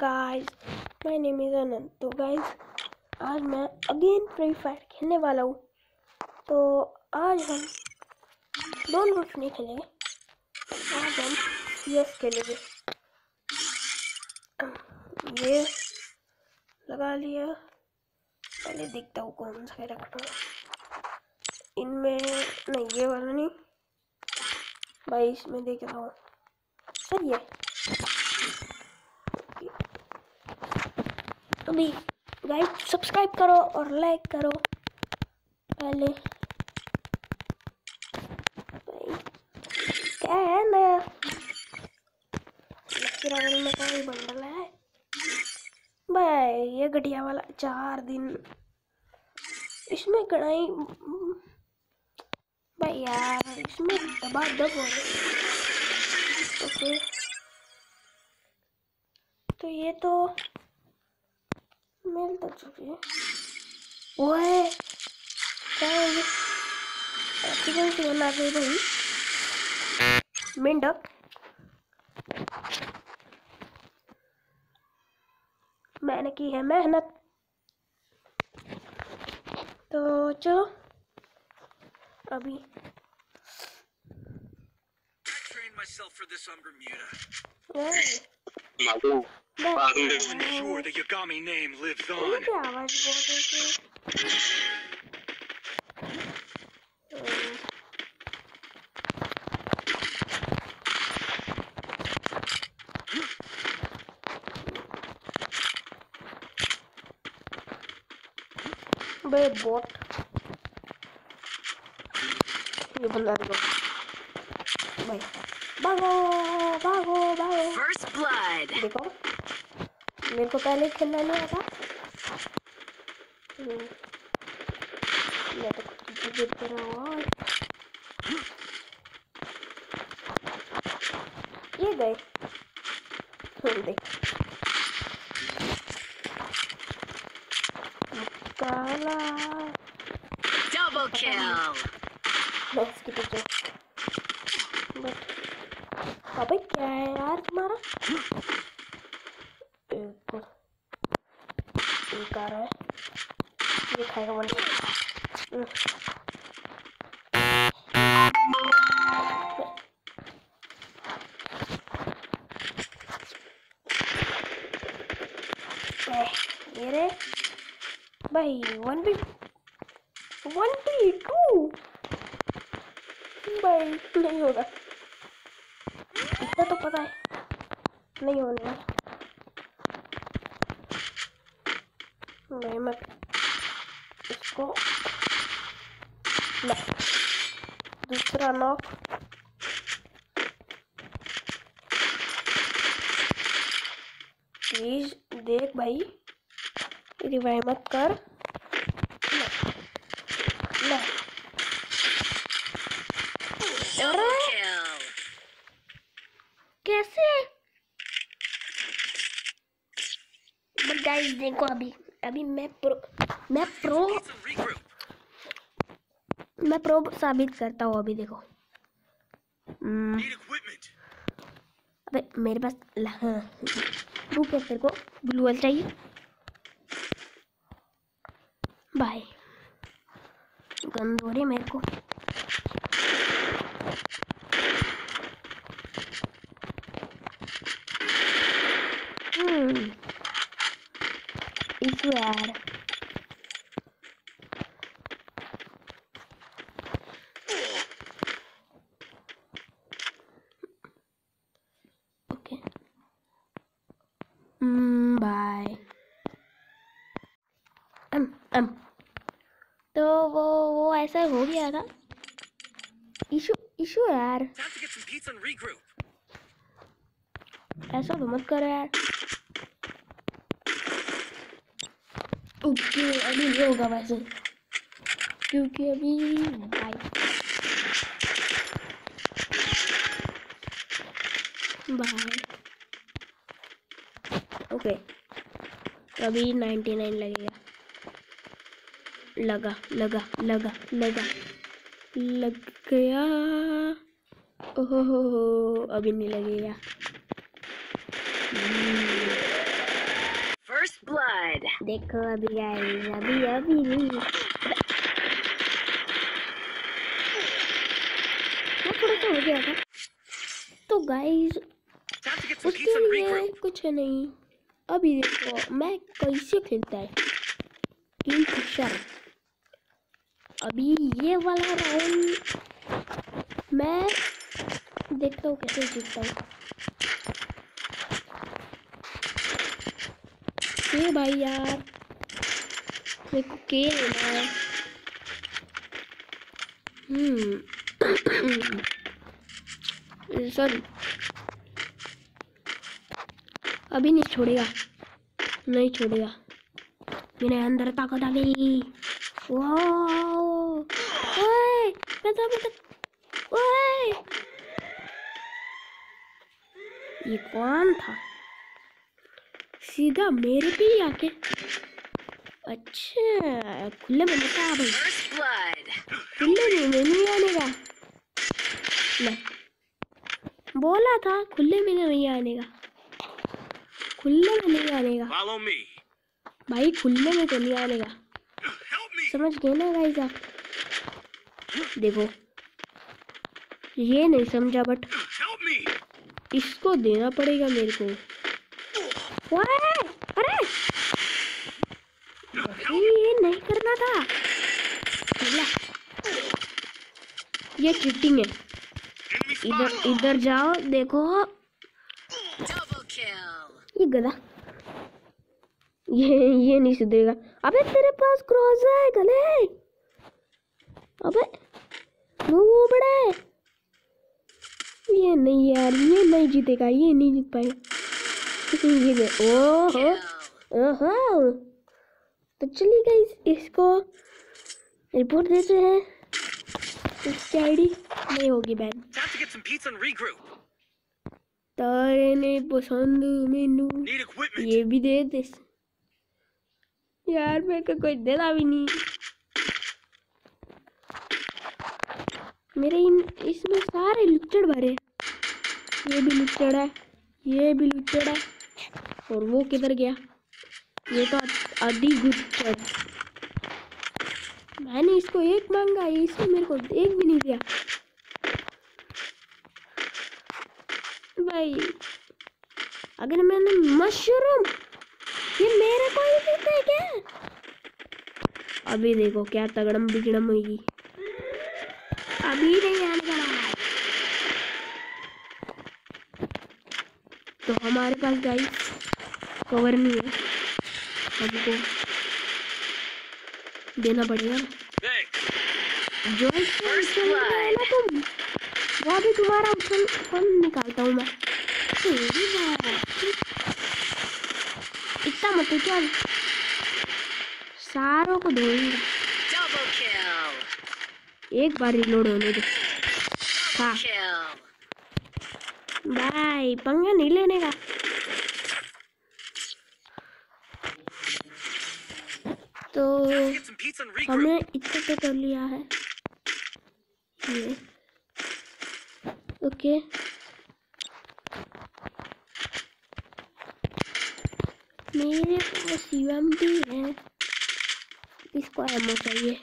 Guys my name is Anant तो guys आज मैं अगेन फ्री फायर खेलने वाला हूँ। तो आज हम दोनों कुछ नहीं खेलेंगे। आज हम यस खेलेंगे। ये लगा लिया। पहले देखता हूँ कौन सा कैरेक्टर इनमें नहीं, ये वाला नहीं। भाई, इसमें देख रहा हूँ। सर ये अभी गाइस सब्सक्राइब करो और लाइक करो। पहले। क्या है नया बंडल है? भाई, ये घटिया वाला चार दिन। इसमें कढ़ाई भाई यार, इसमें दबा दब हो तो ये तो मिल तो चुकी है। ओए क्या है ये एक्सीडेंट से बना गई भाई मेंढक मैंने की है मेहनत। तो चलो अभी। I trained myself for this on Bermuda. ए, मालूम बस, मालूम I want to ensure the Yagami name lives ये on. क्या आवाज बहुत है इसमें? हम्म, बे बॉट ये बंदा देखो भाई भागो भागो भागो First blood. देखो मेरे को पहले खेलना नहीं आता। हम्म, मैं तो ही गिरते रहा और ये गए हम्म, देख। काला। Double kill. मैं इसके पीछे। बट अबे क्या है यार तुम्हारा एक एक आ रहा है ये खाएगा वन ये रे भाई one B one B two भाई, नहीं होगा। इतना तो पता है। नहीं होने भाई, मैं इसको ले दूसरा नॉक प्लीज़ देख भाई। रिवाइव मत कर। ले ले। कैसे? बट गाइस देखो अभी अभी मैं प्रो मैं प्रो. मैं प्रो साबित करता हूँ अभी देखो। हम्म, अबे मेरे पास हाँ। रुक है को ब्लू वेल चाहिए? बाय। गंद हो रही मेरे को। हम्म। इशू यार ओके बाय अम अम तो वो वो ऐसा हो गया था। इशू इशू यार. ऐसा तो मत करो यार। ओके अभी ये होगा वैसे। क्योंकि अभी बाय बाय ओके अभी 99 लगेगा। लगा लगा लगा लगा। लग गया। ओहो हो हो अभी नहीं लगेगा। हम्म, देखो अभी गाइस अभी अभी नहीं। थोड़ा सा हो गया था तो गाइस उसके लिए. कुछ नहीं। अभी देखो मैं कैसे खेलता है? किंग फिशर अभी ये वाला राउंड मैं देखता हूँ, कैसे जीतता हूँ। भाई यार? मेरे को लेना है हम्म। सॉरी अभी नहीं छोड़ेगा। नहीं छोड़ेगा। मेरे अंदर ताकत आ गई वाओ ओए बता बता ओए ये कौन था सीधा मेरे पे ही आके अच्छा खुले में बता भाई खुले में में नहीं आने का ले बोला था खुले में नहीं आने का खुले में नहीं आने का भाई खुले में तो नहीं आने का. समझ गए ना गाइस आप देखो ये नहीं समझा बट इसको देना पड़ेगा मेरे को। अरे! ये नहीं करना था। ये चीटिंग है। इधर इधर जाओ देखो। ये गधा। ये ये नहीं सुधरेगा। अबे तेरे पास क्रॉस है गले अबे वो बड़ा है। ये नहीं यार ये नहीं जीतेगा ये नहीं जीत पाएगा। ये दे ओहो ओहो। तो चलिए गई इसको रिपोर्ट देते हैं। इसकी आईडी नहीं होगी बैन. तारे ने पसंद मेनू। ये भी दे दे। यार, मेरे को कोई देना भी नहीं। मेरे इन, इसमें सारे लुच्चड़ भरे। ये भी लुच्चड़ है, ये भी लुच्चड़ है। और वो किधर गया? ये तो आधी गुच्चड़ मैंने इसको एक मांगा इसने मेरे को एक भी नहीं दिया। भाई, अगर मैंने मशरूम ये मेरे को ही देते हैं क्या अभी देखो क्या तगड़म बिगड़म होगी। अभी नहीं आने का तो हमारे पास गाइस कवर नहीं है। हमको देना पड़ेगा। जो ना तुम वो अभी तुम्हारा उछल कौन निकालता हूँ मैं। इतना मत चल सारों को धोऊँगा एक बार रिलोड होने दो. बाय पंगा नहीं लेने का। तो. हमने इतना तो कर लिया है। ये। ओके। मेरे पास यूएमपी है। इसको एमओ चाहिए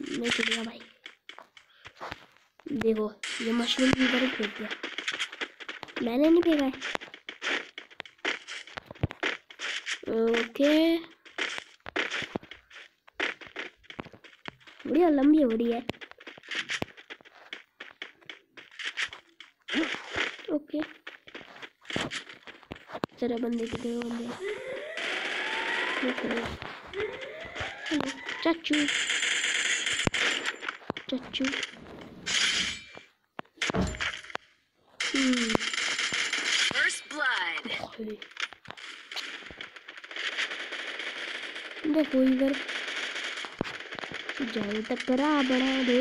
नहीं चलेगा भाई, देखो, ये मशरूम की तरफ़ फेंक दिया। मैंने नहीं फेंका ओके। बढ़िया, लंबी हो रही है। ओके। चलो, बंदे कितने बंदे चाचू चाचू हम्म First blood. देखो इधर। जल तक करा बड़ा दे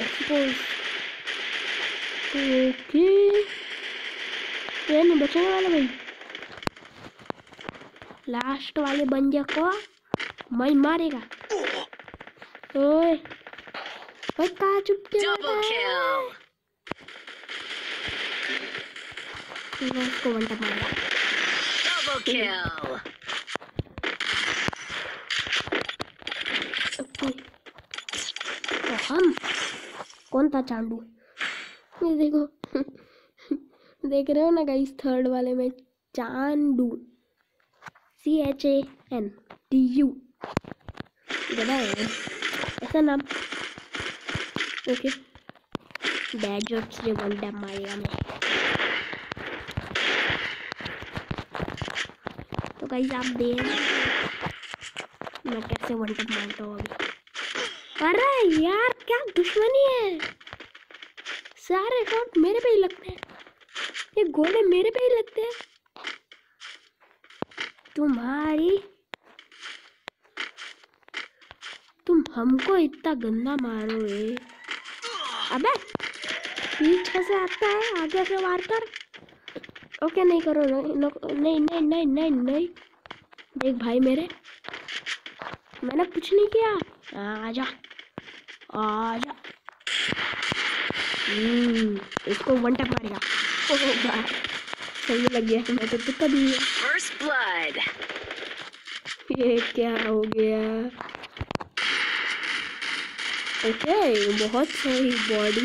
ओके। नहीं बचने वाला भाई। लास्ट वाले बंजे को। मैं मारेगा। ओए ओए कहाँ चुप के? मैं one tap Double kill. Okay. तो हम कौन था चांडू? ये देखो। देख रहे हो ना गाइस थर्ड वाले में Chandu. C H A N D U गधा है। ऐसा नाम। ओके। डैजर्ट से वन डैम मारेगा मैं तो गाइस आप देख मैं कैसे वन टैप मारता हूँ अभी। अरे यार, क्या दुश्मनी है। सारे शॉट मेरे पे ही लगते हैं। ये गोले मेरे पे ही लगते हैं। तुम्हारी तुम हमको इतना गंदा मारोगे अबे पीछे से आता है आगे से मार कर। ओके नहीं करो नहीं नहीं नहीं नहीं नहीं नहीं। देख भाई मेरे मैंने कुछ नहीं किया। आजा आजा। हम्म इसको वन टैप मारेगा। ओह भाई सही लग गया मैं तो तुक्का दी। है First ये क्या हो गया? ओके बहुत सही बॉडी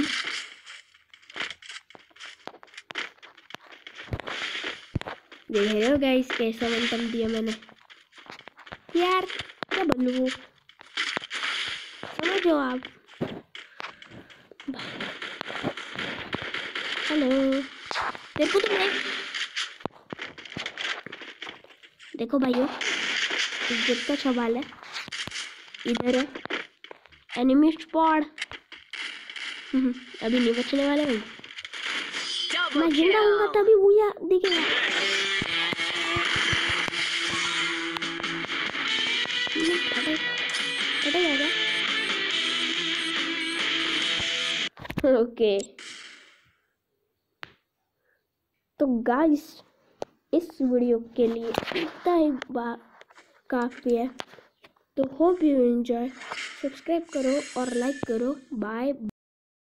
देख रहे हो गाइस कैसा मंटम दिया मैंने? यार, क्या बोलूँ समझो आप? हेलो देखो तुमने. देखो भाइयों इज़्ज़त का सवाल है. इधर है. एनिमी स्पॉट अभी नहीं बचने वाले भाई मैं ज़िंदा हूँगा kill. तभी वो या दिखेगा। ओके तो गाइस इस वीडियो के लिए इतना ही बा काफ़ी है। तो होप यू एंजॉय सब्सक्राइब करो और लाइक करो। बाय।